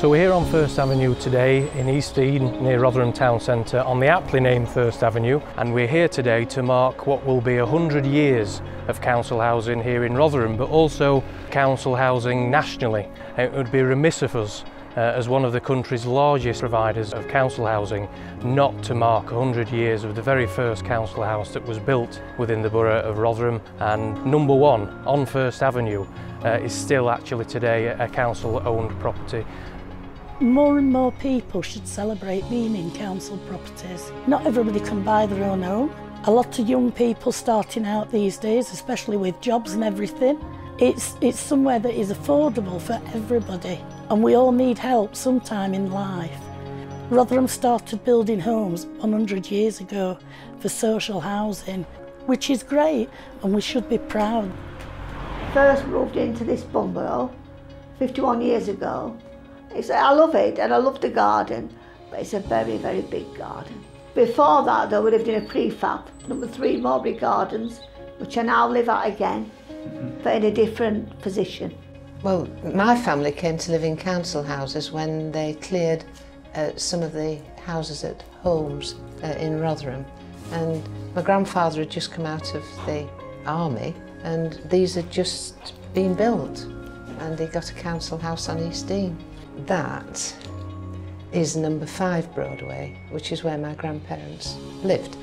So we're here on First Avenue today in East Dene near Rotherham Town Centre on the aptly named First Avenue. And we're here today to mark what will be 100 years of council housing here in Rotherham but also council housing nationally. It would be remiss of us uh, as one of the country's largest providers of council housing not to mark 100 years of the very first council house that was built within the borough of Rotherham. And number one on First Avenue uh, is still actually today a council owned property more and more people should celebrate being in council properties. Not everybody can buy their own home. A lot of young people starting out these days, especially with jobs and everything, it's, it's somewhere that is affordable for everybody and we all need help sometime in life. Rotherham started building homes 100 years ago for social housing, which is great and we should be proud. First moved into this bungalow 51 years ago it's, I love it and I love the garden, but it's a very, very big garden. Before that, though, we lived in a prefab, number three Mowbray Gardens, which I now live at again, but in a different position. Well, my family came to live in council houses when they cleared uh, some of the houses at Holmes uh, in Rotherham. And my grandfather had just come out of the army and these had just been built and he got a council house on East Dene. That is number five Broadway, which is where my grandparents lived.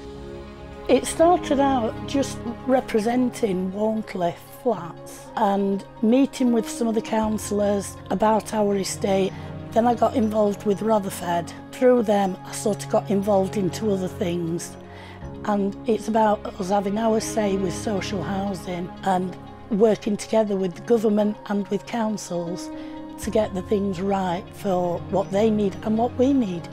It started out just representing Wharncliffe flats and meeting with some of the councillors about our estate. Then I got involved with Rotherfed. Through them, I sort of got involved into other things. And it's about us having our say with social housing and working together with the government and with councils to get the things right for what they need and what we need.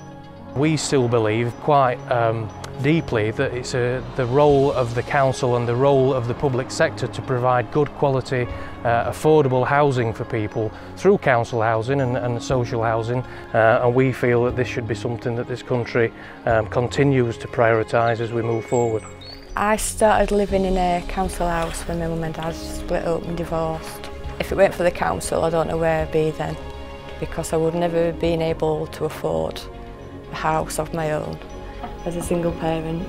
We still believe quite um, deeply that it's a, the role of the council and the role of the public sector to provide good quality, uh, affordable housing for people through council housing and, and social housing uh, and we feel that this should be something that this country um, continues to prioritise as we move forward. I started living in a council house when my mum and dad split up and divorced. If it weren't for the council, I don't know where I'd be then, because I would never have been able to afford a house of my own. As a single parent,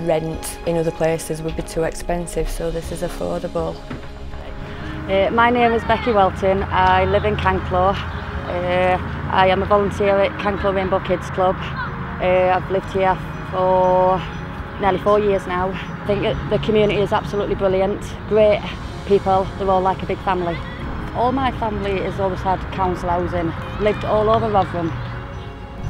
rent in other places would be too expensive, so this is affordable. Uh, my name is Becky Welton. I live in Canklow. Uh, I am a volunteer at Canklow Rainbow Kids Club. Uh, I've lived here for nearly four years now. I think the community is absolutely brilliant, great people, they're all like a big family. All my family has always had council housing, lived all over Rotherham.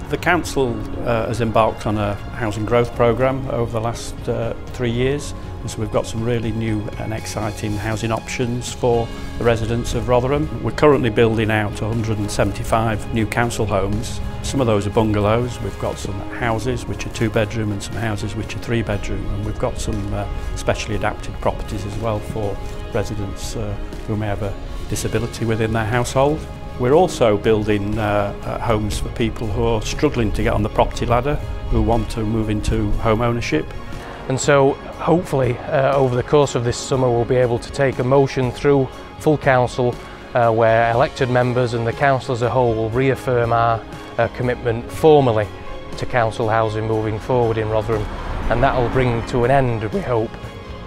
The council uh, has embarked on a housing growth programme over the last uh, three years and so we've got some really new and exciting housing options for the residents of Rotherham. We're currently building out 175 new council homes. Some of those are bungalows, we've got some houses which are two bedroom and some houses which are three bedroom and we've got some uh, specially adapted properties as well for residents uh, who may have a disability within their household. We're also building uh, uh, homes for people who are struggling to get on the property ladder, who want to move into home ownership. And so hopefully uh, over the course of this summer we'll be able to take a motion through full council uh, where elected members and the council as a whole will reaffirm our uh, commitment formally to council housing moving forward in Rotherham and that will bring to an end we hope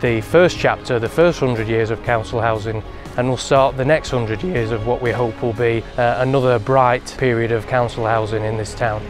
the first chapter, the first 100 years of council housing and we'll start the next 100 years of what we hope will be uh, another bright period of council housing in this town.